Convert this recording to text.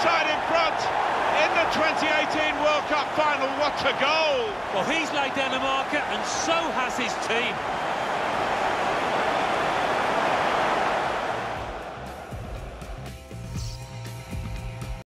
side in front in the 2018 World Cup final. What a goal! Well, he's laid down the marker, and so has his team.